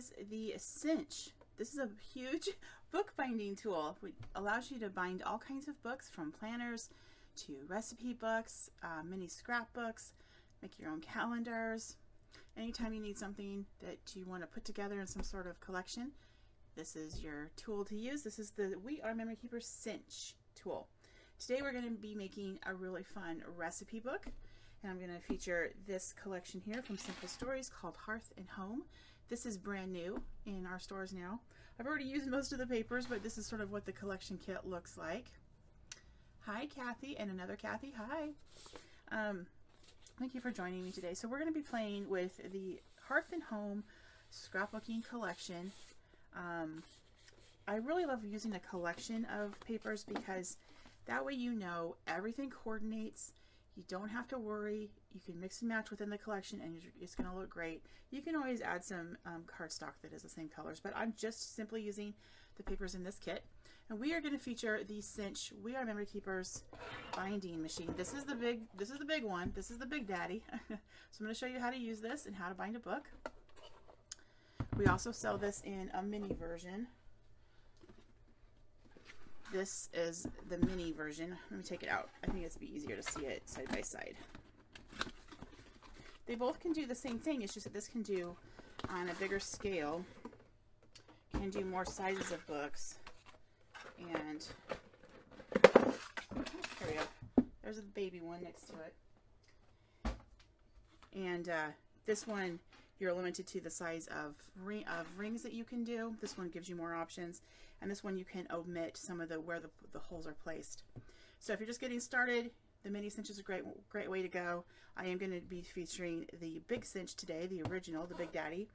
is the Cinch. This is a huge bookbinding tool. It allows you to bind all kinds of books from planners to recipe books, uh, mini scrapbooks, make your own calendars. Anytime you need something that you want to put together in some sort of collection, this is your tool to use. This is the We R Memory Keepers Cinch tool. Today we're going to be making a really fun recipe book and I'm going to feature this collection here from Simple Stories called Hearth and Home. This is brand new in our stores now. I've already used most of the papers, but this is sort of what the collection kit looks like. Hi, Kathy, and another Kathy. Hi. Um, thank you for joining me today. So we're going to be playing with the Hearth and Home scrapbooking collection. Um, I really love using a collection of papers because that way you know everything coordinates you don't have to worry. You can mix and match within the collection and it's going to look great. You can always add some um, cardstock that is the same colors, but I'm just simply using the papers in this kit. And we are going to feature the Cinch We R Memory Keepers binding machine. This is the big, this is the big one. This is the big daddy. so I'm going to show you how to use this and how to bind a book. We also sell this in a mini version. This is the mini version. Let me take it out. I think it's be easier to see it side by side. They both can do the same thing. It's just that this can do on a bigger scale, can do more sizes of books. And here we go. There's a baby one next to it. And uh, this one you're limited to the size of, ring, of rings that you can do. This one gives you more options. And this one you can omit some of the where the, the holes are placed. So if you're just getting started, the mini cinch is a great, great way to go. I am going to be featuring the big cinch today, the original, the Big Daddy.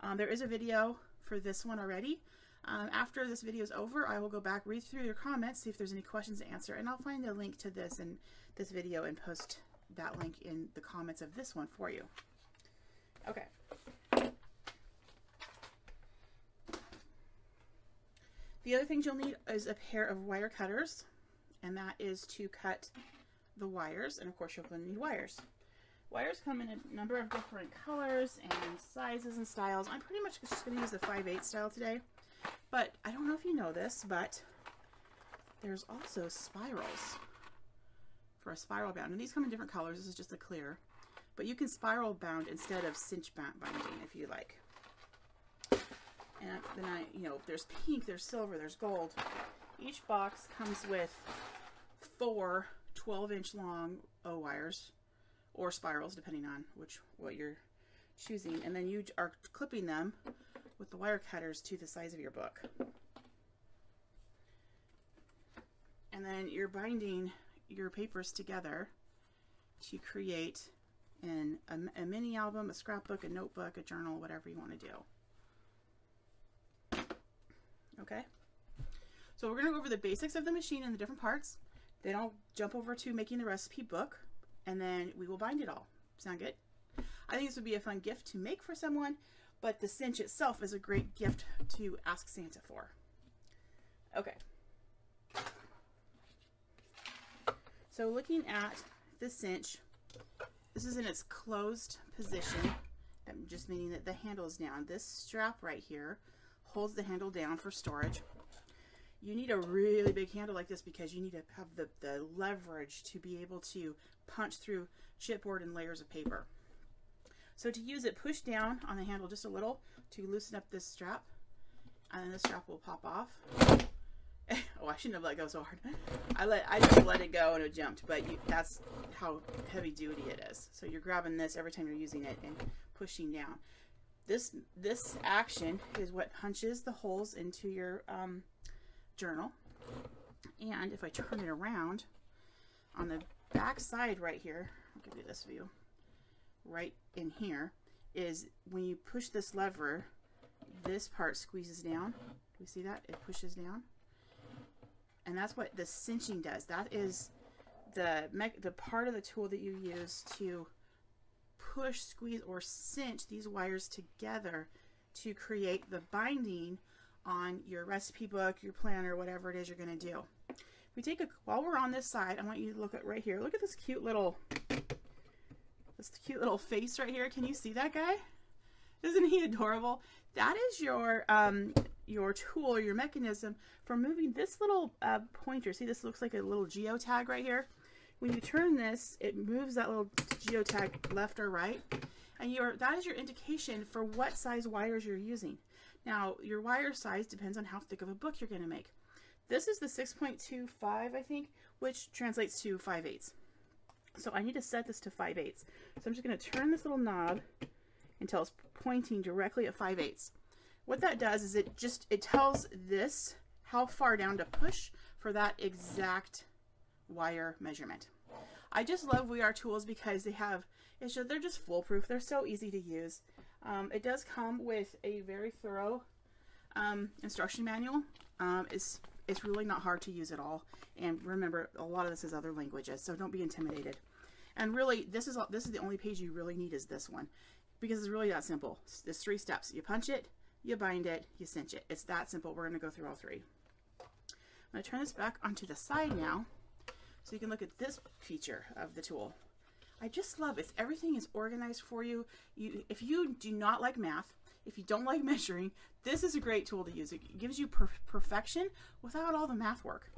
Um, there is a video for this one already. Um, after this video is over, I will go back, read through your comments, see if there's any questions to answer, and I'll find a link to this and this video and post that link in the comments of this one for you. Okay. The other things you'll need is a pair of wire cutters, and that is to cut the wires, and of course you'll need wires. Wires come in a number of different colors and sizes and styles. I'm pretty much just going to use the 5/8 style today, but I don't know if you know this, but there's also spirals for a spiral bound, and these come in different colors. This is just a clear. But you can spiral bound instead of cinch bound binding if you like. And then I, you know, there's pink, there's silver, there's gold. Each box comes with four 12 inch long O wires or spirals, depending on which what you're choosing. And then you are clipping them with the wire cutters to the size of your book. And then you're binding your papers together to create in a, a mini album, a scrapbook, a notebook, a journal, whatever you want to do. Okay? So we're going to go over the basics of the machine and the different parts. Then I'll jump over to making the recipe book, and then we will bind it all. Sound good? I think this would be a fun gift to make for someone, but the cinch itself is a great gift to ask Santa for. Okay. So looking at the cinch, this is in its closed position, I'm just meaning that the handle is down. This strap right here holds the handle down for storage. You need a really big handle like this because you need to have the, the leverage to be able to punch through chipboard and layers of paper. So to use it, push down on the handle just a little to loosen up this strap, and then the strap will pop off. oh, I shouldn't have let go so hard. I let I just let it go and it jumped, but you, that's how heavy duty it is. So you're grabbing this every time you're using it and pushing down. This this action is what punches the holes into your um, journal. And if I turn it around, on the back side right here, I'll give you this view, right in here, is when you push this lever, this part squeezes down. Do you see that? It pushes down and that's what the cinching does. That is the the part of the tool that you use to push, squeeze, or cinch these wires together to create the binding on your recipe book, your planner, whatever it is you're going to do. We take a while we're on this side, I want you to look at right here. Look at this cute little this cute little face right here. Can you see that guy? Isn't he adorable? that is your um, your tool or your mechanism for moving this little uh, pointer. See, this looks like a little geotag right here. When you turn this, it moves that little geotag left or right. And your that is your indication for what size wires you're using. Now, your wire size depends on how thick of a book you're going to make. This is the 6.25, I think, which translates to 5 eighths. So I need to set this to 5 eighths. So I'm just going to turn this little knob until it's pointing directly at 5 eighths. What that does is it just, it tells this how far down to push for that exact wire measurement. I just love We Are tools because they have, it's just, they're just foolproof. They're so easy to use. Um, it does come with a very thorough um, instruction manual. Um, it's, it's really not hard to use at all. And remember, a lot of this is other languages, so don't be intimidated. And really, this is this is the only page you really need is this one, because it's really that simple. There's three steps. You punch it, you bind it, you cinch it. It's that simple. We're going to go through all three. I'm going to turn this back onto the side now, so you can look at this feature of the tool. I just love it. Everything is organized for you. You, if you do not like math, if you don't like measuring, this is a great tool to use. It gives you per perfection without all the math work.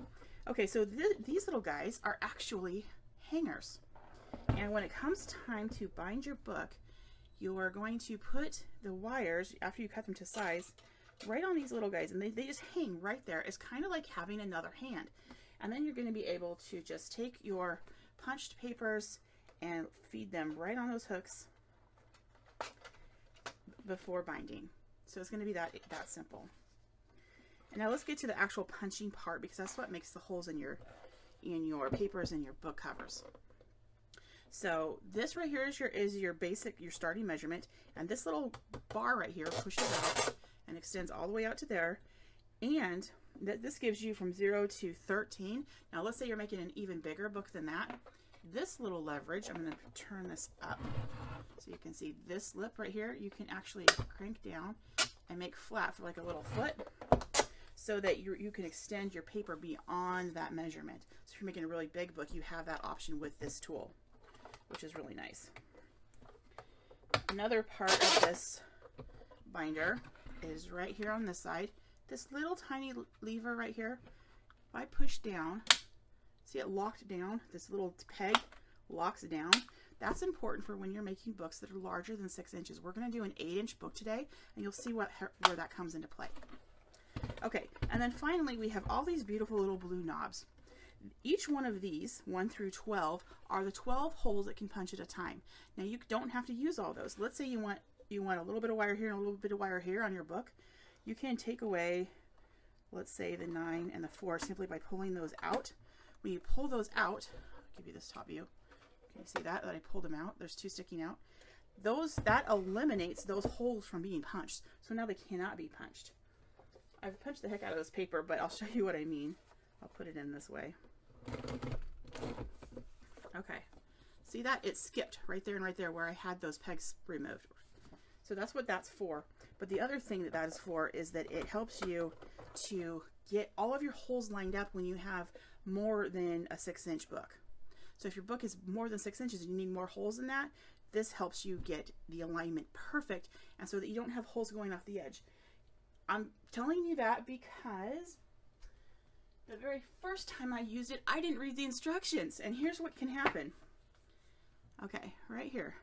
Okay, so th these little guys are actually hangers. And when it comes time to bind your book, you are going to put the wires, after you cut them to size, right on these little guys. And they, they just hang right there. It's kind of like having another hand. And then you're going to be able to just take your punched papers and feed them right on those hooks before binding. So it's going to be that, that simple. And now let's get to the actual punching part because that's what makes the holes in your in your papers and your book covers. So this right here is your is your basic your starting measurement and this little bar right here pushes out and extends all the way out to there and that this gives you from 0 to 13. Now let's say you're making an even bigger book than that. This little leverage, I'm going to turn this up so you can see this lip right here, you can actually crank down and make flat for like a little foot so that you, you can extend your paper beyond that measurement. So if you're making a really big book, you have that option with this tool which is really nice. Another part of this binder is right here on this side. This little tiny lever right here, if I push down, see it locked down, this little peg locks down. That's important for when you're making books that are larger than six inches. We're going to do an eight inch book today, and you'll see what where that comes into play. Okay, and then finally we have all these beautiful little blue knobs. Each one of these, 1 through 12, are the 12 holes that can punch at a time. Now you don't have to use all those. Let's say you want you want a little bit of wire here and a little bit of wire here on your book. You can take away, let's say the 9 and the 4 simply by pulling those out. When you pull those out, I'll give you this top view. Can you see that? That I pulled them out. There's two sticking out. Those That eliminates those holes from being punched. So now they cannot be punched. I've punched the heck out of this paper, but I'll show you what I mean. I'll put it in this way. Okay. See that? It skipped right there and right there where I had those pegs removed. So that's what that's for. But the other thing that that is for is that it helps you to get all of your holes lined up when you have more than a six inch book. So if your book is more than six inches and you need more holes in that, this helps you get the alignment perfect and so that you don't have holes going off the edge. I'm telling you that because the very first time I used it, I didn't read the instructions. And here's what can happen. Okay, right here.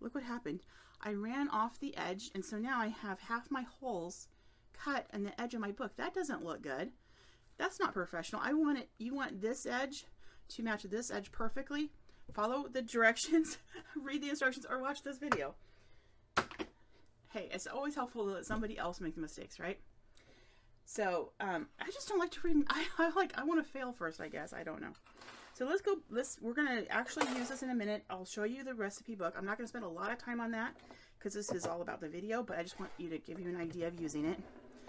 Look what happened. I ran off the edge, and so now I have half my holes cut in the edge of my book. That doesn't look good. That's not professional. I want it, you want this edge to match this edge perfectly. Follow the directions, read the instructions, or watch this video. Hey, it's always helpful to let somebody else make the mistakes, right? So um, I just don't like to read. I, I like I want to fail first. I guess I don't know. So let's go. Let's we're gonna actually use this in a minute. I'll show you the recipe book. I'm not gonna spend a lot of time on that because this is all about the video. But I just want you to give you an idea of using it.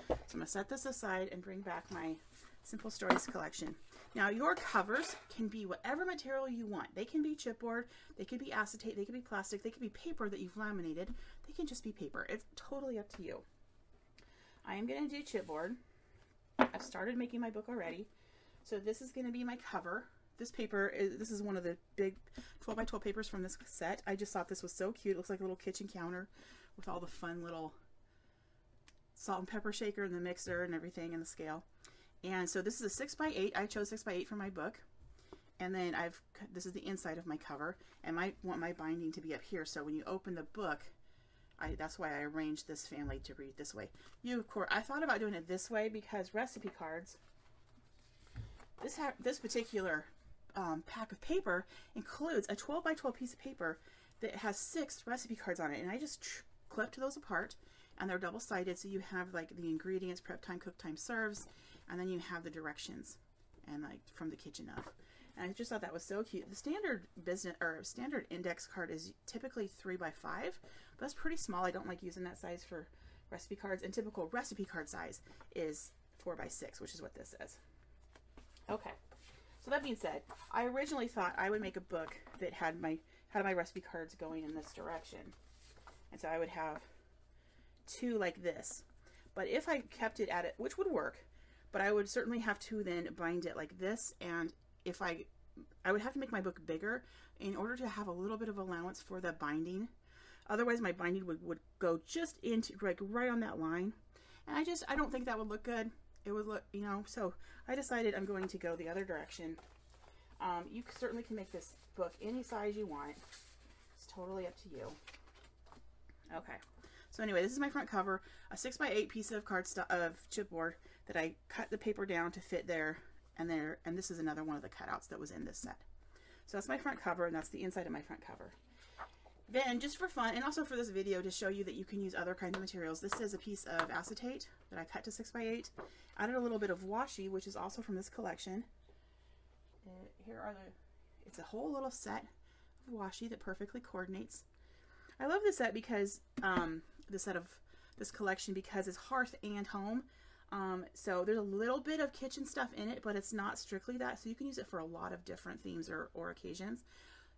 So I'm gonna set this aside and bring back my Simple Stories collection. Now your covers can be whatever material you want. They can be chipboard, they could be acetate, they could be plastic, they could be paper that you've laminated. They can just be paper. It's totally up to you. I am going to do chipboard. I've started making my book already. So this is going to be my cover. This paper, is, this is one of the big 12 by 12 papers from this set. I just thought this was so cute. It looks like a little kitchen counter with all the fun little salt and pepper shaker and the mixer and everything and the scale. And so this is a six by eight. I chose six by eight for my book. And then I've, this is the inside of my cover and I want my binding to be up here. So when you open the book, I, that's why I arranged this family to read this way. You, of course, I thought about doing it this way because recipe cards, this, this particular um, pack of paper includes a 12 by 12 piece of paper that has six recipe cards on it. And I just clipped those apart and they're double sided. So you have like the ingredients, prep time, cook time, serves, and then you have the directions and like from the kitchen up. And I just thought that was so cute. The standard business or standard index card is typically three by five, but that's pretty small. I don't like using that size for recipe cards. And typical recipe card size is four by six, which is what this is. Okay. So that being said, I originally thought I would make a book that had my had my recipe cards going in this direction. And so I would have two like this. But if I kept it at it, which would work, but I would certainly have to then bind it like this. And if I, I would have to make my book bigger in order to have a little bit of allowance for the binding. Otherwise my binding would, would go just into like right on that line. And I just, I don't think that would look good. It would look, you know, so I decided I'm going to go the other direction. Um, you certainly can make this book any size you want. It's totally up to you. Okay. So anyway, this is my front cover, a 6 by 8 piece of card of chipboard that I cut the paper down to fit there and there and this is another one of the cutouts that was in this set. So that's my front cover and that's the inside of my front cover. Then just for fun and also for this video to show you that you can use other kinds of materials, this is a piece of acetate that I cut to 6 by 8 Added a little bit of washi, which is also from this collection. Uh, here are the, it's a whole little set of washi that perfectly coordinates. I love this set because um, the set of this collection because it's hearth and home. Um, so there's a little bit of kitchen stuff in it, but it's not strictly that. So you can use it for a lot of different themes or, or occasions.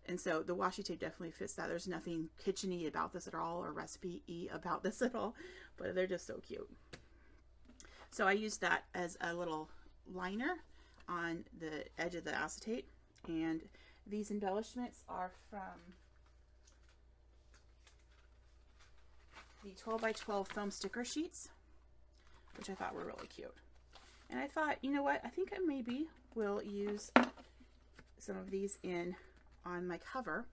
And so the washi tape definitely fits that. There's nothing kitcheny about this at all or recipe-y about this at all, but they're just so cute. So I used that as a little liner on the edge of the acetate. And these embellishments are from the 12 by 12 foam sticker sheets, which I thought were really cute. And I thought, you know what, I think I maybe will use some of these in on my cover.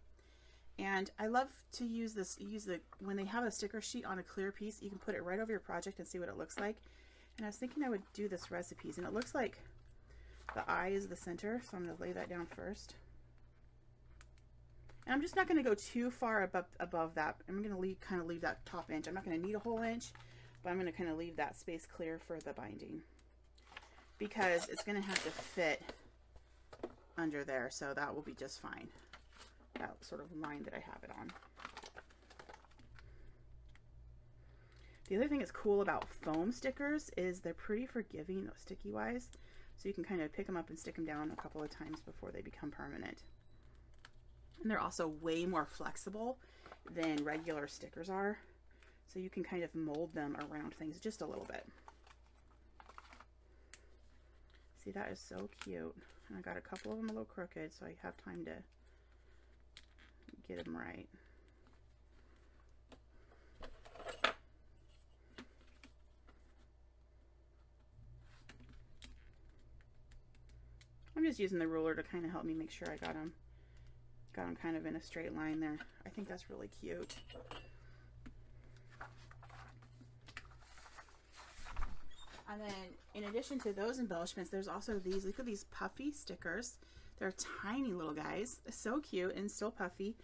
And I love to use this, use the, when they have a sticker sheet on a clear piece, you can put it right over your project and see what it looks like. And I was thinking I would do this recipes, and it looks like the eye is the center, so I'm going to lay that down first. And I'm just not going to go too far above, above that. I'm going to leave, kind of leave that top inch. I'm not going to need a whole inch, but I'm going to kind of leave that space clear for the binding because it's going to have to fit under there, so that will be just fine. That sort of line that I have it on. The other thing that's cool about foam stickers is they're pretty forgiving sticky wise. So you can kind of pick them up and stick them down a couple of times before they become permanent. And they're also way more flexible than regular stickers are. So you can kind of mold them around things just a little bit. See, that is so cute. And I got a couple of them a little crooked, so I have time to get them right. I'm just using the ruler to kind of help me make sure I got them got them kind of in a straight line there. I think that's really cute. And then in addition to those embellishments, there's also these, look at these puffy stickers. They're tiny little guys, so cute and still puffy.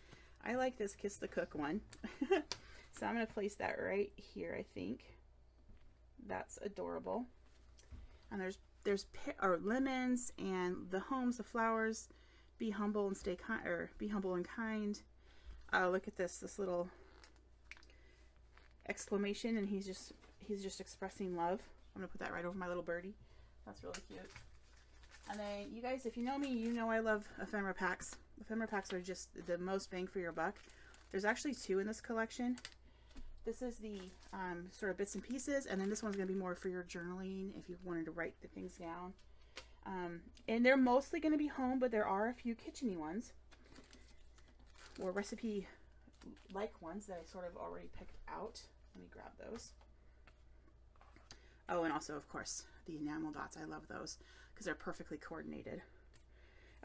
I like this Kiss the Cook one. so I'm going to place that right here, I think. That's adorable. And there's there's or lemons and the homes, the flowers. Be humble and stay kind, or be humble and kind. Uh, look at this, this little exclamation, and he's just he's just expressing love. I'm gonna put that right over my little birdie. That's really cute. And then you guys, if you know me, you know I love ephemera packs. Ephemera packs are just the most bang for your buck. There's actually two in this collection. This is the um, sort of bits and pieces, and then this one's going to be more for your journaling if you wanted to write the things down. Um, and they're mostly going to be home, but there are a few kitcheny ones or recipe-like ones that I sort of already picked out. Let me grab those. Oh, and also, of course, the enamel dots. I love those because they're perfectly coordinated.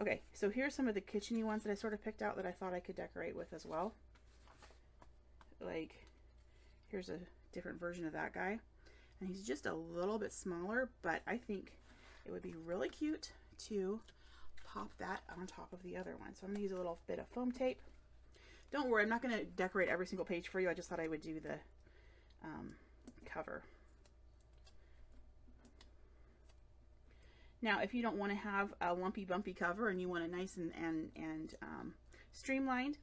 Okay, so here's some of the kitcheny ones that I sort of picked out that I thought I could decorate with as well. Like, here's a different version of that guy. And he's just a little bit smaller, but I think it would be really cute to pop that on top of the other one. So I'm going to use a little bit of foam tape. Don't worry, I'm not going to decorate every single page for you. I just thought I would do the um, cover. Now, if you don't want to have a lumpy bumpy cover and you want it nice and, and, and um, streamlined,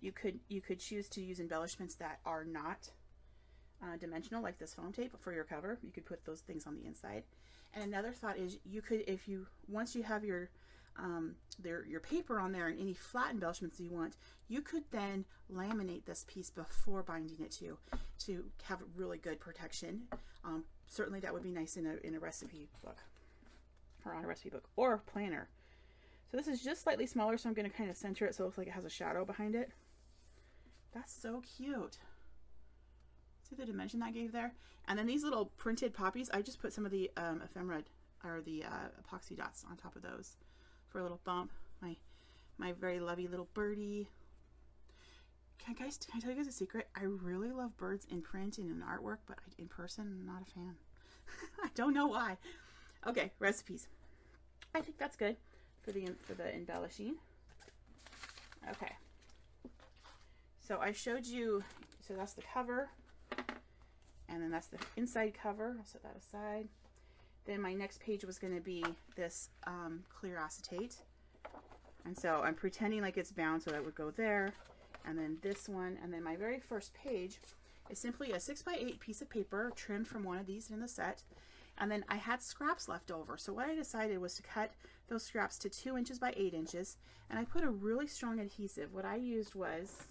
you could, you could choose to use embellishments that are not uh, dimensional like this foam tape for your cover. You could put those things on the inside. And another thought is you could, if you, once you have your, um, their, your paper on there and any flat embellishments you want, you could then laminate this piece before binding it to, to have really good protection. Um, certainly that would be nice in a, in a recipe book or on a recipe book or planner. So this is just slightly smaller, so I'm going to kind of center it so it looks like it has a shadow behind it. That's so cute. See the dimension that gave there? And then these little printed poppies, I just put some of the um, ephemera or the uh, epoxy dots on top of those for a little bump. My my very lovey little birdie. Can I, guys, can I tell you guys a secret? I really love birds in print and in artwork, but in person, I'm not a fan. I don't know why. Okay, recipes. I think that's good for the for the embellishing. Okay. So I showed you, so that's the cover, and then that's the inside cover. I'll set that aside. Then my next page was going to be this um, clear acetate. And so I'm pretending like it's bound so that would go there. And then this one, and then my very first page is simply a 6 by 8 piece of paper trimmed from one of these in the set. And then I had scraps left over. So what I decided was to cut those scraps to 2 inches by 8 inches. And I put a really strong adhesive. What I used was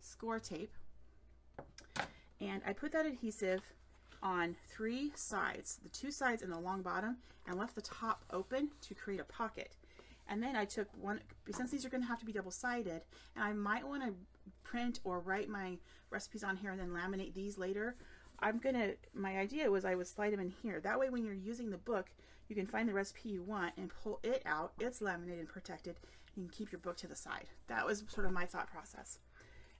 score tape. And I put that adhesive on three sides, the two sides and the long bottom, and left the top open to create a pocket. And then I took one, since these are going to have to be double-sided, and I might want to print or write my recipes on here and then laminate these later, I'm to, my idea was I would slide them in here. That way when you're using the book, you can find the recipe you want and pull it out. It's laminated and protected. You can keep your book to the side. That was sort of my thought process.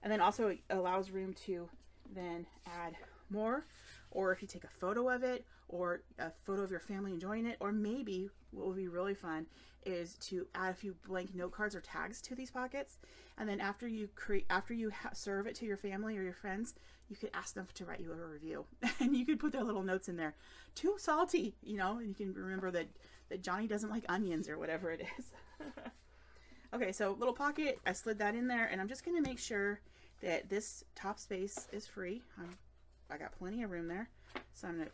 And then also it allows room to then add more or if you take a photo of it or a photo of your family enjoying it or maybe what would be really fun is to add a few blank note cards or tags to these pockets and then after you create after you serve it to your family or your friends you could ask them to write you a review and you could put their little notes in there too salty you know and you can remember that that Johnny doesn't like onions or whatever it is okay so little pocket I slid that in there and I'm just going to make sure that this top space is free I'm I got plenty of room there. So I'm going to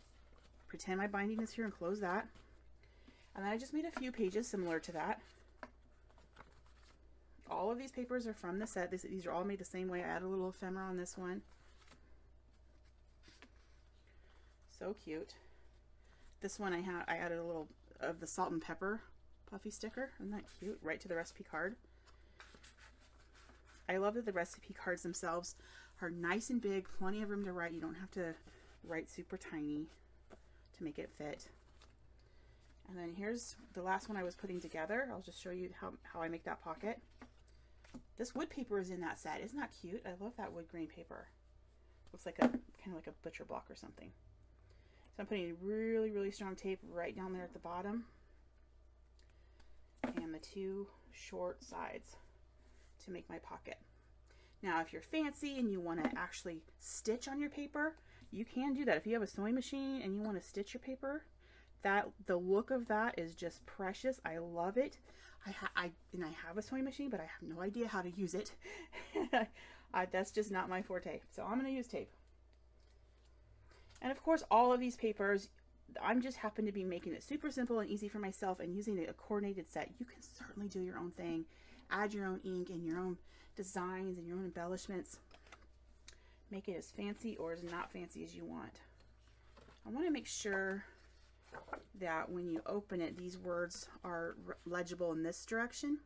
pretend my binding is here and close that. And then I just made a few pages similar to that. All of these papers are from the set. These, these are all made the same way. I added a little ephemera on this one. So cute. This one I have I added a little of the salt and pepper puffy sticker. Isn't that cute? Right to the recipe card. I love that the recipe cards themselves are nice and big, plenty of room to write. You don't have to write super tiny to make it fit. And then here's the last one I was putting together. I'll just show you how, how I make that pocket. This wood paper is in that set. Isn't that cute? I love that wood grain paper. Looks like a kind of like a butcher block or something. So I'm putting really, really strong tape right down there at the bottom. And the two short sides to make my pocket. Now, if you're fancy and you want to actually stitch on your paper, you can do that. If you have a sewing machine and you want to stitch your paper, that the look of that is just precious. I love it. I, I and I have a sewing machine, but I have no idea how to use it. that's just not my forte. So I'm going to use tape. And of course, all of these papers, I'm just happen to be making it super simple and easy for myself and using a coordinated set. You can certainly do your own thing, add your own ink and your own designs and your own embellishments. Make it as fancy or as not fancy as you want. I want to make sure that when you open it, these words are legible in this direction.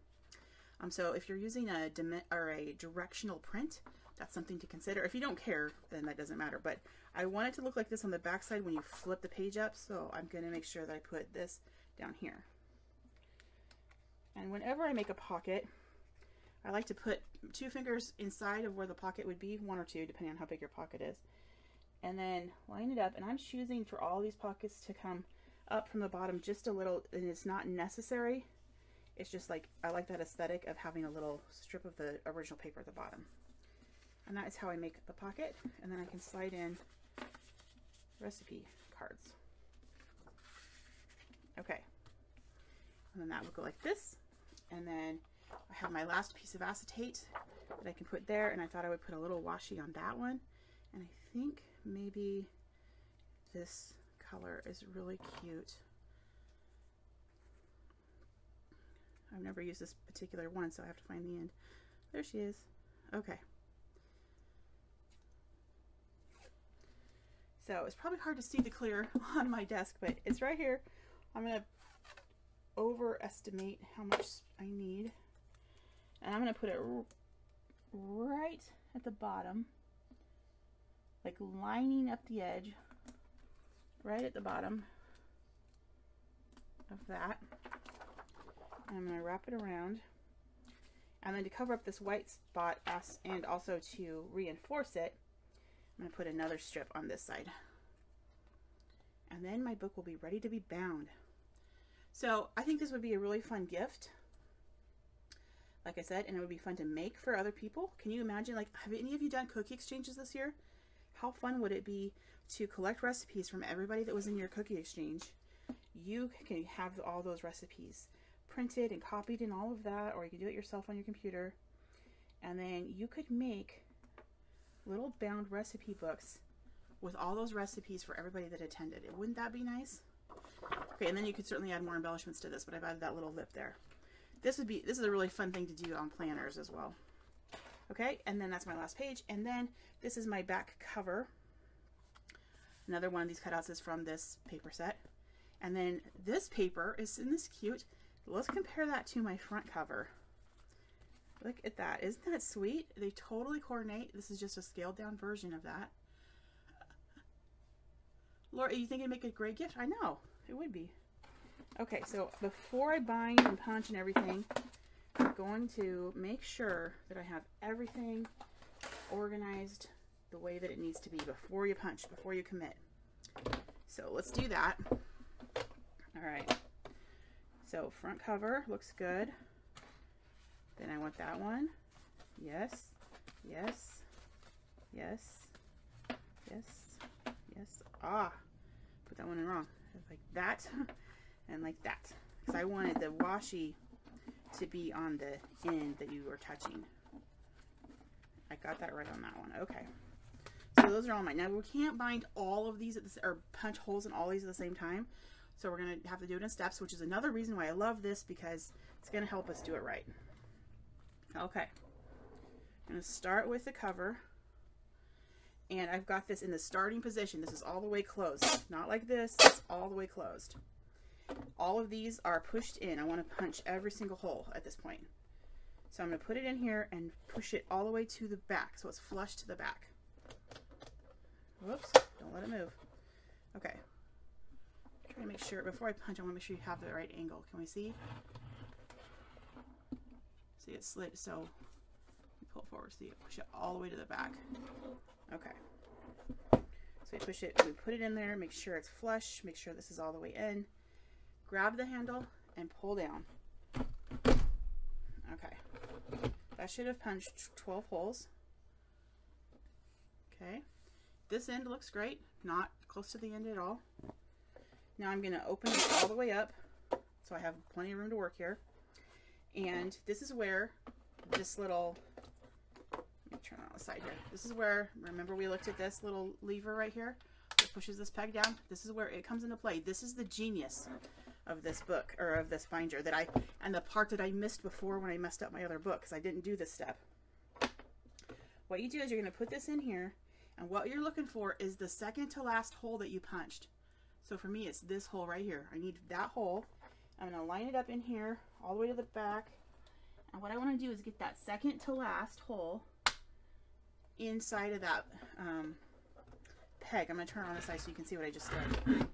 Um, so if you're using a or a directional print, that's something to consider. If you don't care, then that doesn't matter. But I want it to look like this on the back side when you flip the page up. So I'm going to make sure that I put this down here. And whenever I make a pocket, I like to put two fingers inside of where the pocket would be, one or two, depending on how big your pocket is. And then line it up. And I'm choosing for all these pockets to come up from the bottom just a little, and it's not necessary. It's just like, I like that aesthetic of having a little strip of the original paper at the bottom. And that is how I make the pocket. And then I can slide in recipe cards. Okay. And then that would go like this. And then I have my last piece of acetate that I can put there. And I thought I would put a little washi on that one. And I think maybe this color is really cute. I've never used this particular one, so I have to find the end. There she is. Okay. So it's probably hard to see the clear on my desk, but it's right here. I'm going to overestimate how much I need. And I'm going to put it right at the bottom, like lining up the edge, right at the bottom of that. And I'm going to wrap it around. And then to cover up this white spot and also to reinforce it, I'm going to put another strip on this side. And then my book will be ready to be bound. So I think this would be a really fun gift. Like I said, and it would be fun to make for other people. Can you imagine, like, have any of you done cookie exchanges this year? How fun would it be to collect recipes from everybody that was in your cookie exchange? You can have all those recipes printed and copied and all of that, or you can do it yourself on your computer. And then you could make little bound recipe books with all those recipes for everybody that attended. Wouldn't that be nice? Okay, and then you could certainly add more embellishments to this, but I've added that little lip there. This would be, this is a really fun thing to do on planners as well. Okay, and then that's my last page. And then this is my back cover. Another one of these cutouts is from this paper set. And then this paper, is in this cute? Let's compare that to my front cover. Look at that. Isn't that sweet? They totally coordinate. This is just a scaled down version of that. Laura, you think it'd make a great gift? I know. It would be. Okay, so before I bind and punch and everything, I'm going to make sure that I have everything organized the way that it needs to be before you punch, before you commit. So let's do that. All right. So front cover looks good. Then I want that one. Yes, yes, yes, yes, yes. Ah, put that one in wrong. Like that and like that. Because I wanted the washi to be on the end that you were touching. I got that right on that one. Okay. So those are all mine. Now we can't bind all of these at or punch holes in all these at the same time. So we're going to have to do it in steps, which is another reason why I love this because it's going to help us do it right. Okay. I'm going to start with the cover. And I've got this in the starting position. This is all the way closed. Not like this. It's all the way closed. All of these are pushed in. I want to punch every single hole at this point. So I'm going to put it in here and push it all the way to the back. So it's flush to the back. Whoops. Don't let it move. Okay. Try to make sure, before I punch, I want to make sure you have the right angle. Can we see? See, it slid, so pull forward, so you push it all the way to the back. Okay. So we push it, we put it in there, make sure it's flush, make sure this is all the way in. Grab the handle and pull down. Okay. That should have punched 12 holes. Okay. This end looks great, not close to the end at all. Now I'm going to open it all the way up so I have plenty of room to work here. And this is where this little, let me turn on the side here. This is where, remember we looked at this little lever right here that pushes this peg down? This is where it comes into play. This is the genius of this book, or of this binder that I, and the part that I missed before when I messed up my other book because I didn't do this step. What you do is you're going to put this in here, and what you're looking for is the second to last hole that you punched. So for me, it's this hole right here. I need that hole. I'm going to line it up in here all the way to the back. And what I want to do is get that second to last hole inside of that um, peg. I'm going to turn on the side so you can see what I just did.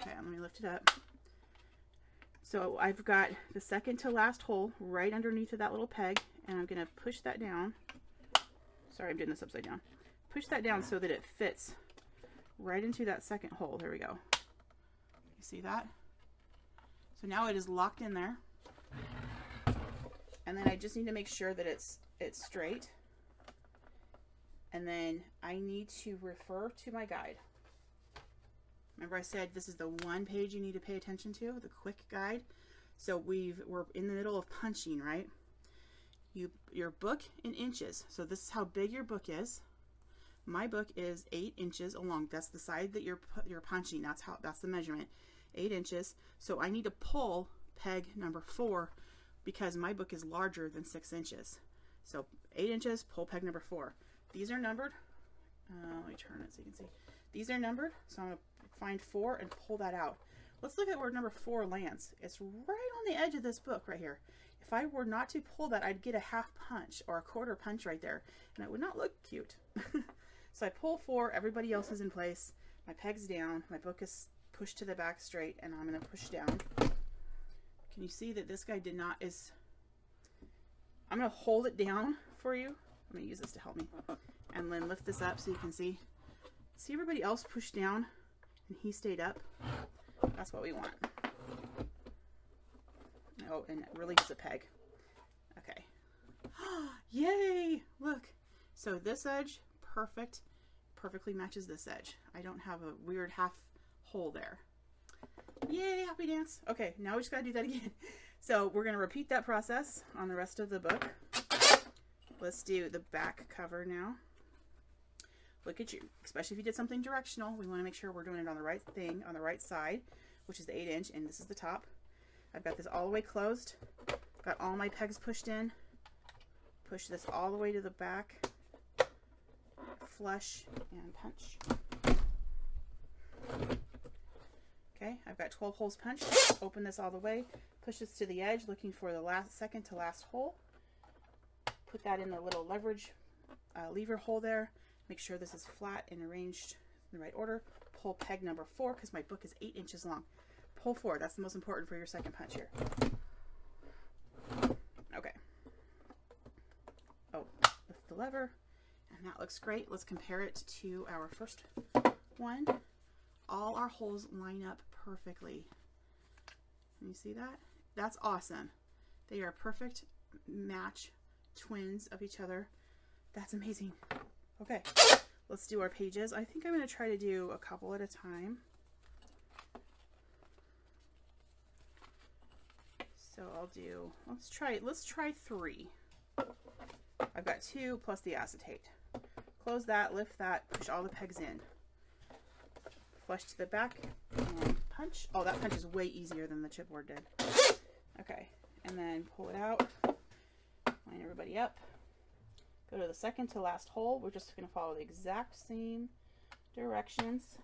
Okay, let me lift it up. So I've got the second to last hole right underneath of that little peg, and I'm going to push that down. Sorry, I'm doing this upside down. Push that down so that it fits right into that second hole. There we go. You see that? So now it is locked in there. And then I just need to make sure that it's it's straight. And then I need to refer to my guide. Remember I said this is the one page you need to pay attention to, the quick guide. So we've we're in the middle of punching, right? You your book in inches. So this is how big your book is. My book is eight inches along. That's the side that you're you're punching. That's how that's the measurement, eight inches. So I need to pull peg number four because my book is larger than six inches. So eight inches, pull peg number four. These are numbered. Uh, let me turn it so you can see. These are numbered. So I'm gonna find four and pull that out. Let's look at where number four lands. It's right on the edge of this book right here. If I were not to pull that, I'd get a half punch or a quarter punch right there, and it would not look cute. so I pull four, everybody else is in place, my peg's down, my book is pushed to the back straight, and I'm gonna push down. Can you see that this guy did not, is, I'm gonna hold it down for you. I'm gonna use this to help me. And then lift this up so you can see. See everybody else push down and he stayed up? That's what we want. Oh, and release the peg. Okay. Yay! Look. So this edge, perfect. Perfectly matches this edge. I don't have a weird half hole there. Yay, happy dance. Okay, now we just gotta do that again. So we're gonna repeat that process on the rest of the book. Let's do the back cover now. Look at you, especially if you did something directional, we wanna make sure we're doing it on the right thing, on the right side, which is the eight inch, and this is the top. I've got this all the way closed. Got all my pegs pushed in. Push this all the way to the back. Flush and punch. Okay, I've got 12 holes punched. Open this all the way. Push this to the edge, looking for the last second to last hole. Put that in the little leverage uh, lever hole there. Make sure this is flat and arranged in the right order. Pull peg number four because my book is eight inches long pull four, That's the most important for your second punch here. Okay. Oh, lift the lever. And that looks great. Let's compare it to our first one. All our holes line up perfectly. Can you see that? That's awesome. They are perfect match twins of each other. That's amazing. Okay, let's do our pages. I think I'm going to try to do a couple at a time. So I'll do, let's try, let's try three. I've got two plus the acetate. Close that, lift that, push all the pegs in. Flush to the back punch. Oh, that punch is way easier than the chipboard did. Okay, and then pull it out, line everybody up. Go to the second to last hole. We're just going to follow the exact same directions.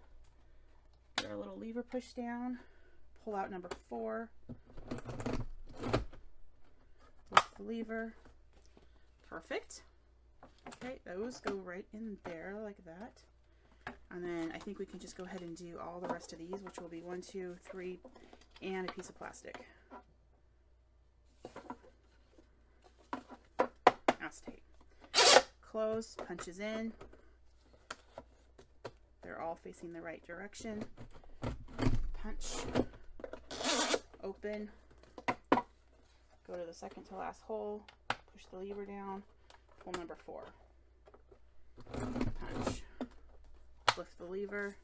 Get our little lever push down. Pull out number four lift the lever. Perfect. Okay, those go right in there like that. And then I think we can just go ahead and do all the rest of these, which will be one, two, three, and a piece of plastic. Acetate. Close, punches in. They're all facing the right direction. Punch. Open. Go to the second to last hole, push the lever down, Hole number four. Punch. Lift the lever,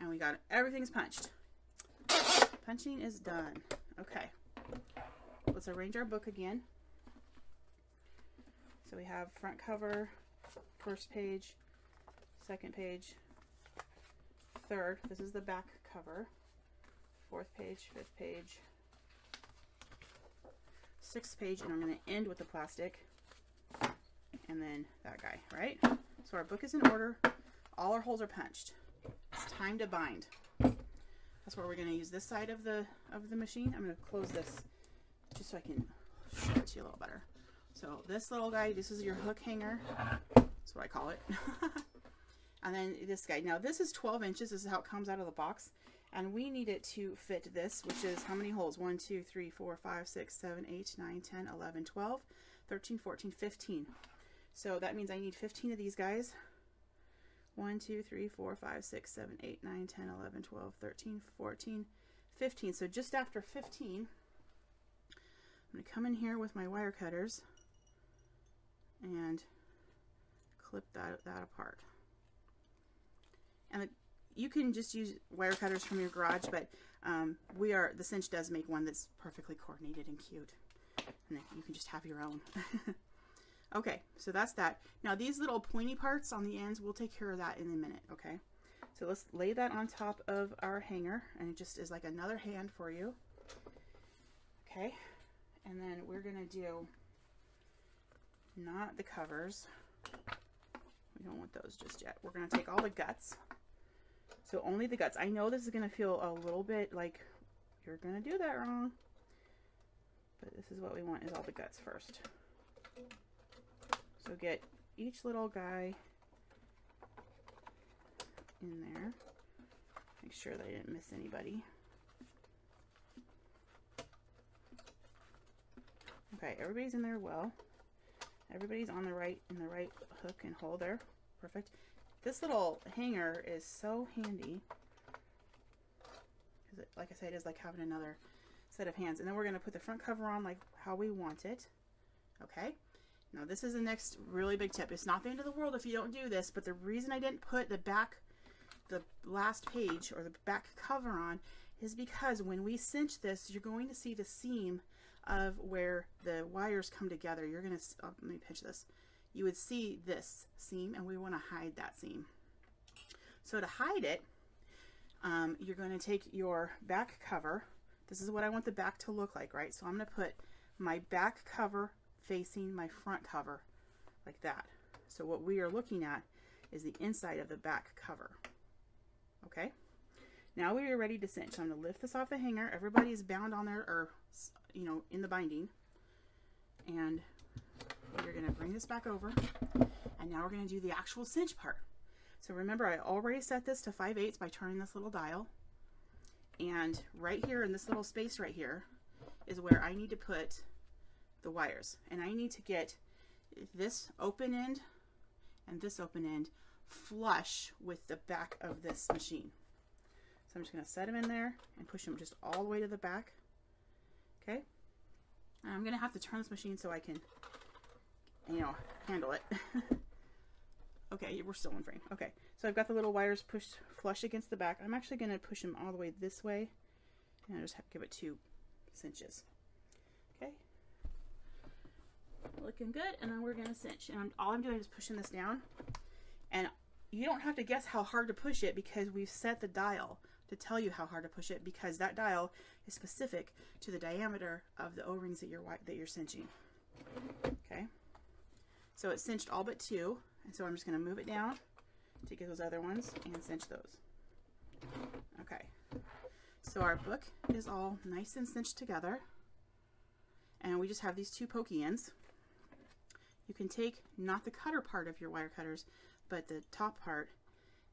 and we got. Everything's punched. Punching is done. Okay. Let's arrange our book again. So we have front cover, first page, second page, third. This is the back cover. Fourth page, fifth page, sixth page and I'm going to end with the plastic and then that guy, right? So our book is in order. All our holes are punched. It's time to bind. That's where we're going to use this side of the of the machine. I'm going to close this just so I can show it to you a little better. So this little guy, this is your hook hanger. That's what I call it. and then this guy. Now this is 12 inches. This is how it comes out of the box. And we need it to fit this, which is how many holes? 1, 2, 3, 4, 5, 6, 7, 8, 9, 10, 11, 12, 13, 14, 15. So that means I need 15 of these guys. 1, 2, 3, 4, 5, 6, 7, 8, 9, 10, 11, 12, 13, 14, 15. So just after 15, I'm going to come in here with my wire cutters and clip that, that apart. And the, you can just use wire cutters from your garage, but um, We R the cinch does make one that's perfectly coordinated and cute. And you can just have your own. okay, so that's that. Now these little pointy parts on the ends, we'll take care of that in a minute, okay? So let's lay that on top of our hanger, and it just is like another hand for you. Okay, and then we're gonna do not the covers. We don't want those just yet. We're gonna take all the guts. So only the guts. I know this is gonna feel a little bit like you're gonna do that wrong, but this is what we want is all the guts first. So get each little guy in there. Make sure that I didn't miss anybody. Okay, everybody's in there well. Everybody's on the right in the right hook and hole there. Perfect. This little hanger is so handy. Because like I said, it is like having another set of hands. And then we're going to put the front cover on like how we want it. Okay. Now this is the next really big tip. It's not the end of the world if you don't do this, but the reason I didn't put the back, the last page or the back cover on is because when we cinch this, you're going to see the seam of where the wires come together. You're going to, oh, let me pinch this. You would see this seam and we want to hide that seam. So to hide it, um, you're going to take your back cover. This is what I want the back to look like, right? So I'm going to put my back cover facing my front cover like that. So what we are looking at is the inside of the back cover. Okay. Now we are ready to cinch. I'm going to lift this off the hanger. Everybody is bound on there, or you know, in the binding. And going to bring this back over. And now we're going to do the actual cinch part. So remember, I already set this to 5 eighths by turning this little dial. And right here in this little space right here is where I need to put the wires. And I need to get this open end and this open end flush with the back of this machine. So I'm just going to set them in there and push them just all the way to the back. Okay. And I'm going to have to turn this machine so I can, you know, handle it. okay, we're still in frame. Okay, so I've got the little wires pushed flush against the back. I'm actually going to push them all the way this way. And I just have to give it two cinches. Looking good. And then we're going to cinch. And I'm, all I'm doing is pushing this down. And you don't have to guess how hard to push it because we've set the dial to tell you how hard to push it because that dial is specific to the diameter of the O-rings that you're that you're cinching. Okay, so it's cinched all but two, and so I'm just going to move it down to get those other ones and cinch those. Okay, so our book is all nice and cinched together, and we just have these two pokey ends. You can take not the cutter part of your wire cutters, but the top part,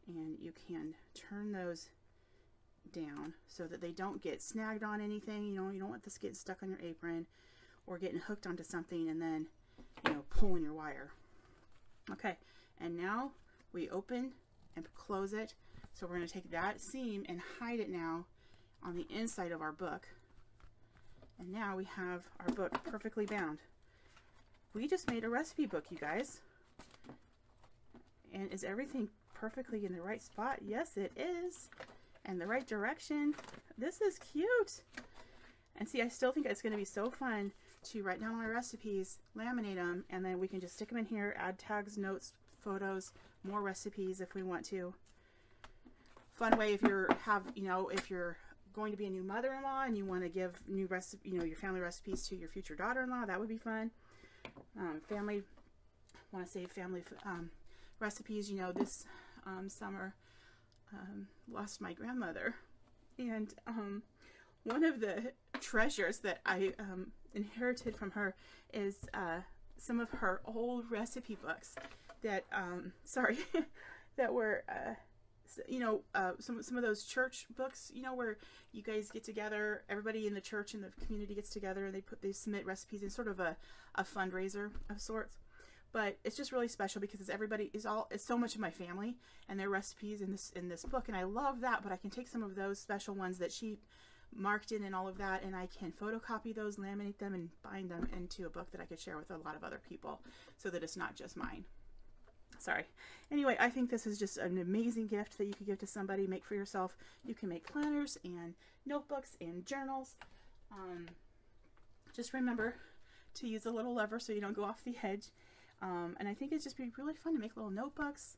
and you can turn those down so that they don't get snagged on anything. You know, you don't want this getting stuck on your apron or getting hooked onto something and then, you know, pulling your wire. Okay, and now we open and close it. So we're going to take that seam and hide it now on the inside of our book. And now we have our book perfectly bound. We just made a recipe book, you guys. And is everything perfectly in the right spot? Yes, it is and the right direction. This is cute. And see, I still think it's going to be so fun to write down all my recipes, laminate them, and then we can just stick them in here, add tags, notes, photos, more recipes if we want to. Fun way if you're have, you know, if you're going to be a new mother-in-law and you want to give new recipe, you know, your family recipes to your future daughter-in-law, that would be fun. Um, family, want to say family um, recipes, you know, this um, summer um, lost my grandmother, and um, one of the treasures that I um, inherited from her is uh, some of her old recipe books that, sorry, that were, uh, you know, uh, some some of those church books, you know, where you guys get together, everybody in the church and the community gets together, and they put they submit recipes in sort of a, a fundraiser of sorts. But it's just really special because it's everybody is all it's so much of my family and their recipes in this in this book, and I love that. But I can take some of those special ones that she marked in and all of that, and I can photocopy those, laminate them, and bind them into a book that I could share with a lot of other people, so that it's not just mine sorry. Anyway, I think this is just an amazing gift that you could give to somebody, make for yourself. You can make planners and notebooks and journals. Um, just remember to use a little lever so you don't go off the edge. Um, and I think it'd just be really fun to make little notebooks.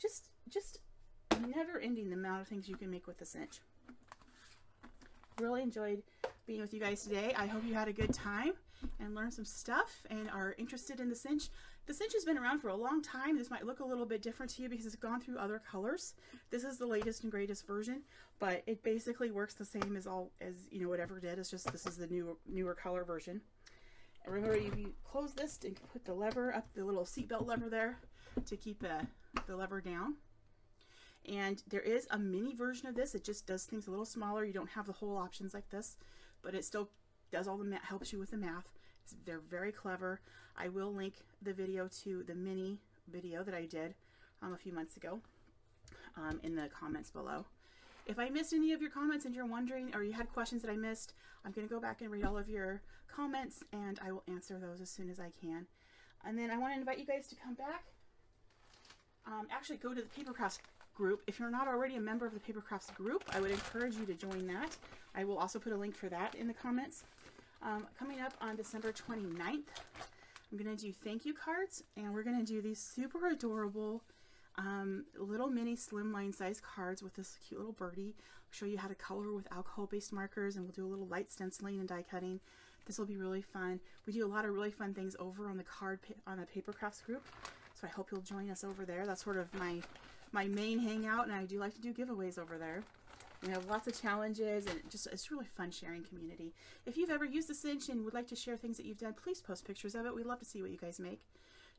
Just, just never ending the amount of things you can make with the cinch. Really enjoyed being with you guys today. I hope you had a good time and learned some stuff and are interested in the cinch. The cinch has been around for a long time. This might look a little bit different to you because it's gone through other colors. This is the latest and greatest version, but it basically works the same as all as you know whatever did. It's just this is the new newer color version. And remember, you close this and put the lever up, the little seatbelt lever there to keep uh, the lever down. And there is a mini version of this. It just does things a little smaller. You don't have the whole options like this, but it still does all the math, helps you with the math. They're very clever. I will link the video to the mini video that I did um, a few months ago um, in the comments below. If I missed any of your comments and you're wondering or you had questions that I missed, I'm going to go back and read all of your comments and I will answer those as soon as I can. And then I want to invite you guys to come back. Um, actually, go to the Papercrafts group. If you're not already a member of the Papercrafts group, I would encourage you to join that. I will also put a link for that in the comments. Um, coming up on December 29th, I'm going to do thank you cards, and we're going to do these super adorable um, little mini slimline size cards with this cute little birdie. I'll show you how to color with alcohol-based markers, and we'll do a little light stenciling and die cutting. This will be really fun. We do a lot of really fun things over on the card on the paper crafts group, so I hope you'll join us over there. That's sort of my my main hangout, and I do like to do giveaways over there. We have lots of challenges and just it's really fun sharing community. If you've ever used the cinch and would like to share things that you've done, please post pictures of it. We'd love to see what you guys make.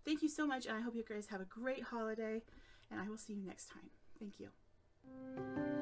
Thank you so much, and I hope you guys have a great holiday, and I will see you next time. Thank you.